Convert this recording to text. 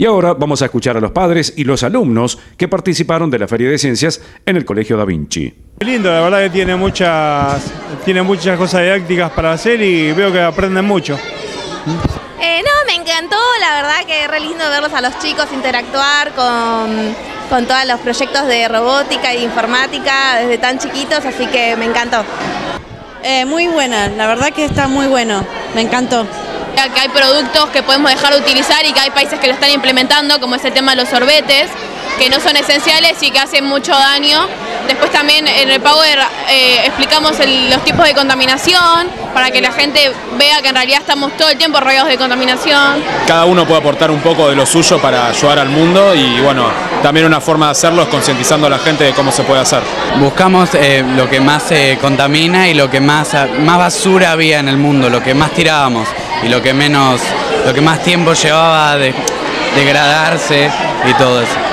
Y ahora vamos a escuchar a los padres y los alumnos que participaron de la Feria de Ciencias en el Colegio Da Vinci. lindo, la verdad que tiene muchas, tiene muchas cosas didácticas para hacer y veo que aprenden mucho. Eh, no, me encantó, la verdad que es re lindo verlos a los chicos interactuar con, con todos los proyectos de robótica y de informática desde tan chiquitos, así que me encantó. Eh, muy buena, la verdad que está muy bueno, me encantó. Que hay productos que podemos dejar de utilizar y que hay países que lo están implementando, como es el tema de los sorbetes, que no son esenciales y que hacen mucho daño. Después también en el Power eh, explicamos los tipos de contaminación para que la gente vea que en realidad estamos todo el tiempo rodeados de contaminación. Cada uno puede aportar un poco de lo suyo para ayudar al mundo y bueno, también una forma de hacerlo es concientizando a la gente de cómo se puede hacer. Buscamos eh, lo que más se contamina y lo que más, más basura había en el mundo, lo que más tirábamos y lo que menos, lo que más tiempo llevaba de degradarse y todo eso.